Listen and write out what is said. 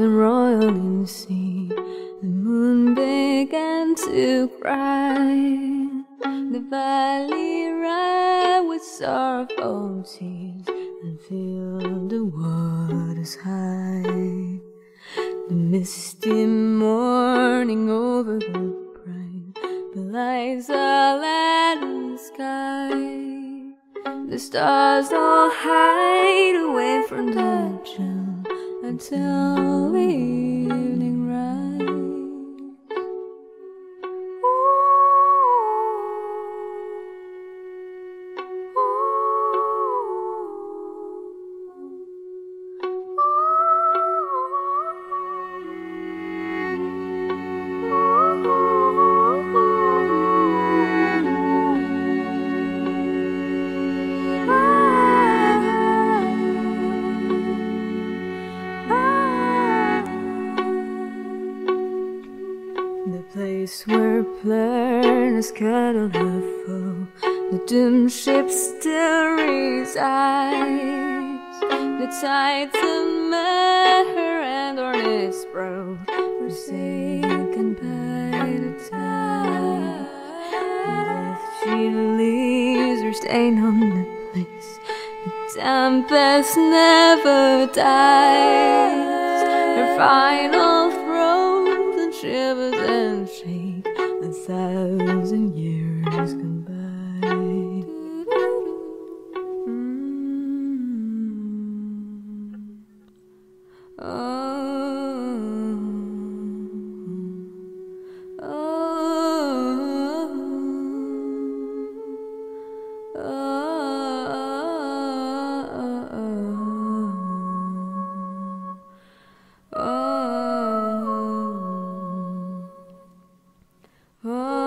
and royal in the sea. The moon began to cry. The valley sorrowful tears and fill the waters high. The misty morning over the bright belies a land in the sky. The stars all hide away place where planets cuddle the foe, the doomed ship still resides. The tides of Meher and Ornis Bro forsaken by the tide. And she leaves her stain on the place, the tempest never dies. Her final shivers and shake a thousand years oh.